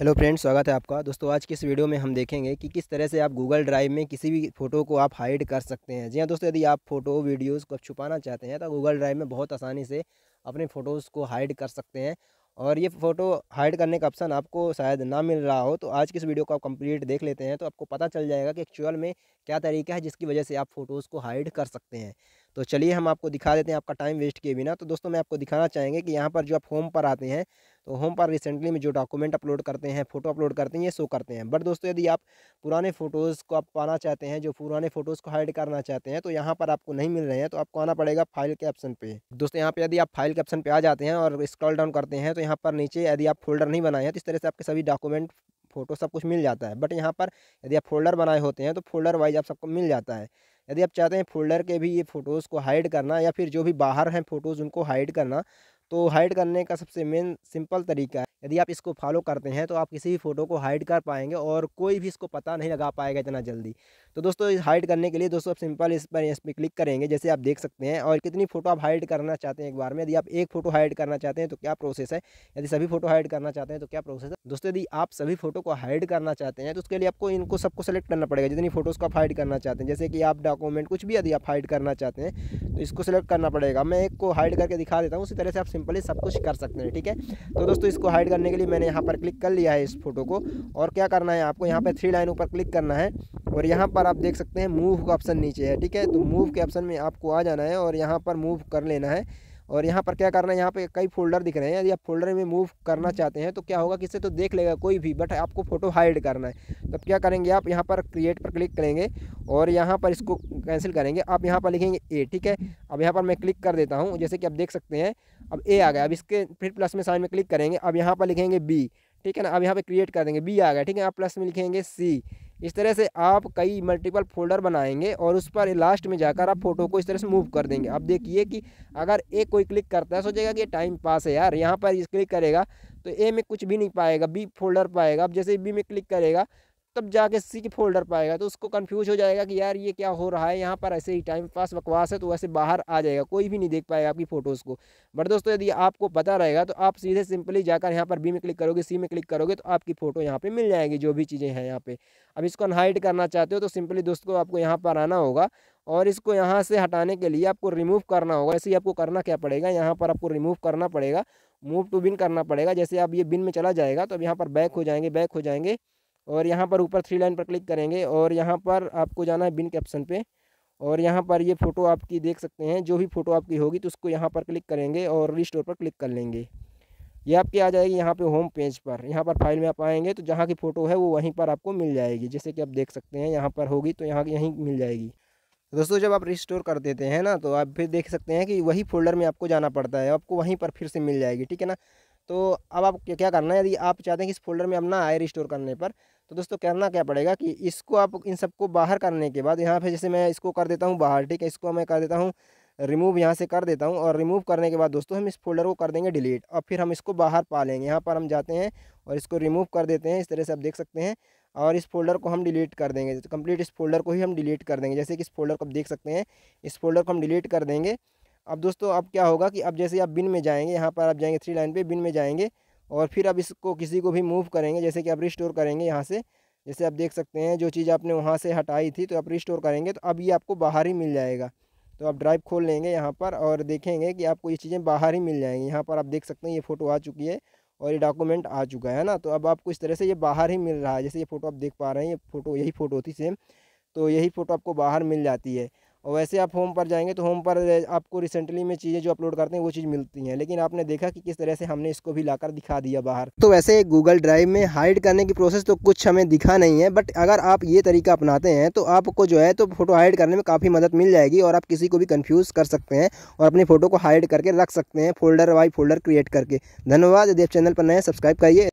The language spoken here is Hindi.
हेलो फ्रेंड्स, स्वागत है आपका। दोस्तों, आज की इस वीडियो में हम देखेंगे कि किस तरह से आप गूगल ड्राइव में किसी भी फ़ोटो को आप हाइड कर सकते हैं। जी हाँ दोस्तों, यदि आप फ़ोटो, वीडियोज़ को छुपाना चाहते हैं तो गूगल ड्राइव में बहुत आसानी से अपने फ़ोटोज़ को हाइड कर सकते हैं। और ये फ़ोटो हाइड करने का ऑप्शन आपको शायद ना मिल रहा हो तो आज की इस वीडियो को आप कंप्लीट देख लेते हैं तो आपको पता चल जाएगा कि एक्चुअल में क्या तरीका है जिसकी वजह से आप फ़ोटोज़ को हाइड कर सकते हैं। तो चलिए हम आपको दिखा देते हैं आपका टाइम वेस्ट किए बिना। तो दोस्तों, मैं आपको दिखाना चाहेंगे कि यहाँ पर जो आप होम पर आते हैं तो होम पर रिसेंटली में जो डॉक्यूमेंट अपलोड करते हैं फ़ोटो अपलोड करते हैं, ये शो करते हैं। बट दोस्तों, यदि आप पुराने फ़ोटोज़ को आप पाना चाहते हैं, जो पुराने फ़ोटोज़ को हाइड करना चाहते हैं तो यहाँ पर आपको नहीं मिल रहे हैं तो आपको आना पड़ेगा फ़ाइल के ऑप्शन पे। दोस्तों, यहाँ पे यदि आप फ़ाइल के ऑप्शन पे आ जाते हैं और स्क्रॉल डाउन करते हैं तो यहाँ पर नीचे यदि आप फोल्डर नहीं बनाए हैं तो इस तरह से आपके सभी डॉक्यूमेंट फ़ोटो सब कुछ मिल जाता है। बट यहाँ पर यदि आप फोल्डर बनाए होते हैं तो फोल्डर वाइज आप सबको मिल जाता है। यदि आप चाहते हैं फोल्डर के भी ये फ़ोटोज़ को हाइड करना या फिर जो भी बाहर हैं फ़ोटोज़ उनको हाइड करना तो हाइड करने का सबसे मेन सिंपल तरीका है। यदि आप इसको फॉलो करते हैं तो आप किसी भी फ़ोटो को हाइड कर पाएँगे और कोई भी इसको पता नहीं लगा पाएगा इतना जल्दी। तो दोस्तों हाइड करने के लिए दोस्तों, आप सिंपल इस पर इस पर क्लिक करेंगे, जैसे आप देख सकते हैं। और कितनी फ़ोटो आप हाइड करना चाहते हैं एक बार में। यदि आप एक फ़ोटो हाइड करना चाहते हैं तो क्या प्रोसेस है? यदि सभी फ़ोटो हाइड करना चाहते हैं तो क्या प्रोसेस है? दोस्तों, यदि आप सभी फ़ोटो को हाइड करना चाहते हैं तो उसके लिए आपको इनको सबको सेलेक्ट करना पड़ेगा। जितनी फ़ोटोज़ को आप हाइड करना चाहते हैं, जैसे कि आप डॉक्यूमेंट कुछ भी यदि आप हाइड करना चाहते हैं तो इसको सेलेक्ट करना पड़ेगा। मैं एक को हाइड करके दिखा देता हूँ। उसी तरह से आप सिंपली सब कुछ कर सकते हैं, ठीक है? तो दोस्तों, इसको हाइड करने के लिए मैंने यहाँ पर क्लिक कर लिया है इस फ़ोटो को। और क्या करना है, आपको यहाँ पर थ्री लाइन ऊपर क्लिक करना है। और यहाँ पर आप देख सकते हैं मूव का ऑप्शन नीचे है, ठीक है? तो मूव के ऑप्शन में आपको आ जाना है और यहाँ पर मूव कर लेना है। और यहाँ पर क्या करना है, यहाँ पे कई फोल्डर दिख रहे हैं। यदि आप फोल्डर में मूव करना चाहते हैं तो क्या होगा किसे तो देख लेगा कोई भी बट आपको फ़ोटो हाइड करना है। तो क्या करेंगे आप, यहाँ पर क्रिएट पर क्लिक करेंगे और यहाँ पर इसको कैंसिल करेंगे। आप यहाँ पर लिखेंगे ए ठीक है? अब यहाँ पर मैं क्लिक कर देता हूँ। जैसे कि आप देख सकते हैं अब ए आ गया। अब इसके फिर प्लस में साइन में क्लिक करेंगे। अब यहाँ पर लिखेंगे बी ठीक है ना? अब यहाँ पे क्रिएट कर देंगे। बी आ गया, ठीक है? आप प्लस में लिखेंगे सी इस तरह से आप कई मल्टीपल फोल्डर बनाएँगे और उस पर लास्ट में जाकर आप फ़ोटो को इस तरह से मूव कर देंगे। अब देखिए कि अगर ए कोई क्लिक करता है सोचेगा कि टाइम पास है यार। यहाँ पर क्लिक करेगा तो ए में कुछ भी नहीं पाएगा। बी फोल्डर पाएगा। अब जैसे बी में क्लिक करेगा तब जाके सी की फोल्डर पाएगा तो उसको कंफ्यूज हो जाएगा कि यार ये क्या हो रहा है, यहाँ पर ऐसे ही टाइम पास बकवास है तो वैसे बाहर आ जाएगा, कोई भी नहीं देख पाएगा आपकी फ़ोटोज़ को। बट दोस्तों, यदि आपको पता रहेगा तो आप सीधे सिंपली जाकर यहाँ पर बी में क्लिक करोगे सी में क्लिक करोगे तो आपकी फ़ोटो यहाँ पर मिल जाएगी, जो भी चीज़ें हैं यहाँ पर अब इसको अनहाइड करना चाहते हो तो सिंपली दोस्तों आपको यहाँ पर आना होगा, और इसको यहाँ से हटाने के लिए आपको रिमूव करना होगा। ऐसे ही आपको करना क्या पड़ेगा, यहाँ पर आपको रिमूव करना पड़ेगा मूव टू बिन करना पड़ेगा। जैसे आप ये बिन में चला जाएगा तो अब यहाँ पर बैक हो जाएँगे बैक हो जाएँगे। और यहाँ पर ऊपर थ्री लाइन पर क्लिक करेंगे और यहाँ पर आपको जाना है बिन के ऑप्शन पे और यहाँ पर ये फ़ोटो आपकी देख सकते हैं, जो भी फ़ोटो आपकी होगी तो उसको यहाँ पर क्लिक करेंगे और रिस्टोर पर क्लिक कर लेंगे। ये आपकी आ जाएगी यहाँ पे होम पेज पर, यहाँ पर फ़ाइल में आप आएँगे तो जहाँ की फ़ोटो है वो वहीं पर आपको मिल जाएगी। जैसे कि आप देख सकते हैं यहाँ पर होगी तो यहाँ यहीं मिल जाएगी। तो दोस्तों जब आप रिस्टोर कर देते हैं ना तो आप फिर देख सकते हैं कि वही फोल्डर में आपको जाना पड़ता है, आपको वहीं पर फिर से मिल जाएगी, ठीक है ना? तो अब आप क्या करना है? यदि आप चाहते हैं कि इस फोल्डर में अब ना आए रिस्टोर करने पर तो दोस्तों करना क्या पड़ेगा कि इसको आप, इन सबको बाहर करने के बाद, यहाँ पे जैसे मैं इसको कर देता हूँ बाहर, ठीक है? इसको मैं कर देता हूँ, रिमूव यहाँ से कर देता हूँ और रिमूव करने के बाद दोस्तों हम इस फोल्डर को कर देंगे डिलीट और फिर हम इसको बाहर पा लेंगे यहाँ पर हम जाते हैं और इसको रिमूव कर देते हैं, इस तरह से आप देख सकते हैं और इस फोल्डर को हम डिलीट कर देंगे। कंप्लीट इस फोल्डर को ही हम डिलीट कर देंगे। जैसे कि इस फोल्डर को आप देख सकते हैं, इस फोल्डर को हम डिलीट कर देंगे अब दोस्तों, अब क्या होगा कि अब जैसे आप बिन में जाएँगे, यहाँ पर आप जाएँगे थ्री लाइन पे, बिन में जाएँगे और फिर अब इसको किसी को भी मूव करेंगे, जैसे कि आप रिस्टोर करेंगे यहाँ से। जैसे आप देख सकते हैं, जो चीज़ आपने वहाँ से हटाई थी तो आप रिस्टोर करेंगे तो अब ये आपको बाहर ही मिल जाएगा। तो आप ड्राइव खोल लेंगे यहाँ पर और देखेंगे कि आपको ये चीज़ें बाहर ही मिल जाएँगी। यहाँ पर आप देख सकते हैं, ये फ़ोटो आ चुकी है और ये डॉक्यूमेंट आ चुका है ना? तो अब आपको इस तरह से ये बाहर ही मिल रहा है। जैसे ये फ़ोटो आप देख पा रहे हैं, ये फ़ोटो यही फ़ोटो थी सेम तो यही फ़ोटो आपको बाहर मिल जाती है। और वैसे आप होम पर जाएँगे तो होम पर आपको रिसेंटली में चीज़ें जो अपलोड करते हैं वो चीज़ मिलती हैं। लेकिन आपने देखा कि किस तरह से हमने इसको भी लाकर दिखा दिया बाहर। तो वैसे गूगल ड्राइव में हाइड करने की प्रोसेस तो कुछ हमें दिखा नहीं है बट अगर आप ये तरीका अपनाते हैं तो आपको जो है तो फ़ोटो हाइड करने में काफ़ी मदद मिल जाएगी और आप किसी को भी कन्फ्यूज़ कर सकते हैं और अपनी फ़ोटो को हाइड करके रख सकते हैं फोल्डर वाई फोल्डर क्रिएट करके। धन्यवाद यदि चैनल पर नए सब्सक्राइब करिए।